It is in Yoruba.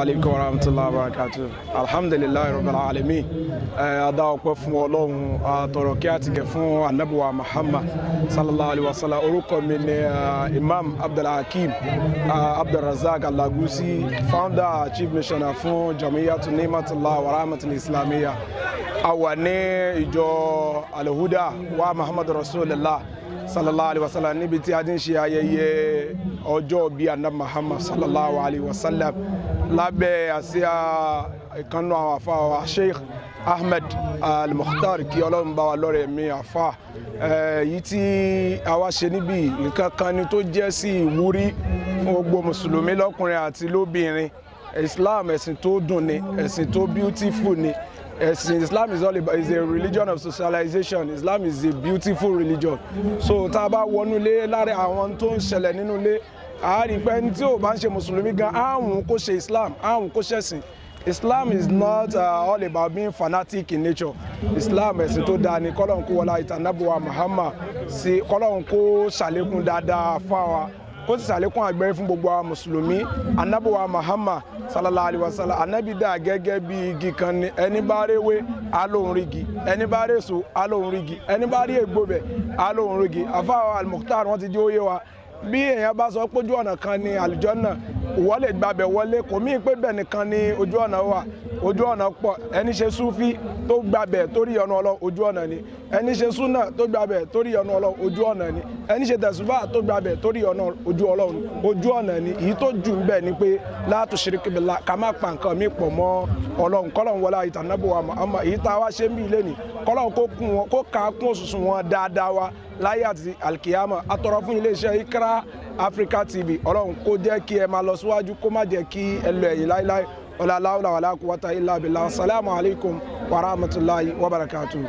aleykum warahmatullahi wabarakatuh alhamdulilayi rabbil alamin. Ẹ adá ọpẹ́ fún Ọlọ́run àtọrọ kí a ti gẹ fún anabiwa muhammad sallallahu alaihi wa sallam. Orúkọ mi ni imam abdulhakeem abdulrazak alagusi founder chief missioner fún jamiyatu nimatullah wa rahmatul islamiyya a wà ní ìjọ alhuda wa muhammadu rasulillah sallallahu alaihi wa sallam níbi tí a ti ń ṣe ayẹyẹ ọjọ́ bíi anab muhammad sallallahu alaihi wa sallam lábẹ́ àsíá ìkànnù àwọn afa wa sheikh ahmed al-mukhtar kí ọlọ́run bá wa lọ́rẹ̀ mi afa yìí tí a wá ṣe níbí nǹkan kan ni tó jẹ́ sí ìwúrí fún gbogbo mùsùlùmí lọ́kùnrin àti lóbìnrin. Islam ẹ̀sìn tó dùn ni ẹ̀sìn tó beautiful ni. Ẹ̀sìn islam is about is a religion of socialization. Islam is a beautiful religion. So tá a bá wọnú ilé lára àwọn tó ń ṣẹlẹ̀ nínú ilé a rí pé ẹni tí ò bá ń ṣe mùsùlùmí gan áhùn kó ṣe islam áhùn kó ṣẹ̀sìn islam is not uh, all about being fanatic in nature. Islam ẹ̀sìn tó dáa ni kọ́lọ́n kó wọlá ìtànàbùwà muhammad sí kọ́lọ́n kó ṣàlékún dáadáa fáwa kó sì ṣàlékún àgbẹ̀rẹ̀ fún gbogbo àwọn mùsùlùmí. Anábùwà muhammad sallallahu alayhi wa sallam anábì dà gẹ́gẹ́ bí igi kan ni ẹni bá réwé alóhùn rígi ẹni bá rèso alóhùn rígi ẹni bá rí ègbò bẹ̀ alóhùn rígi àfáà al-mukhtar wọn ti jẹ́ òye wa bí èèyàn bá sọ pé ojú ọ̀nà kan ni àlùjànnà ìwọ lè gbàbẹ̀ wọlé kò mí pé bẹ́ẹ̀ nìkan ni ojú ọ̀nà wà ojú ọ̀nà pọ̀. Ẹni ṣe súfí tó gbàbẹ̀ torí ọ̀nà ọlọ́ ojú ọ̀nà ni. Ẹni ṣe súnà tó gbàbẹ̀ torí ọ̀nà ọlọ́ ojú ọ̀nà ni. Ẹni ṣe tẹ̀sùbà tó gbàbẹ̀ torí ọ̀nà ojú ọlọ́run ojú ọ̀nà ni. Èyí tó jù ń bẹ̀ ni pé la tushriku billah ká má pa nǹkan mi pọ̀ mọ́ ọlọ́run. Kọ́lọ́run wọlé ìtànàbọ̀ àmọ́ èyí tá a wá ṣe ń bí ilé ni. Kọ́lọ́run kó kún wọn kó kà wa láyé àti alkiyama atọrọ fún Africa TV ọlọ́run kó jẹ́ kí ẹ máa lọ síwájú ọlá aláwọ̀ làwàlá quwwata illa billah assalamu alaikum wa rahmatullahi wa barakatuh.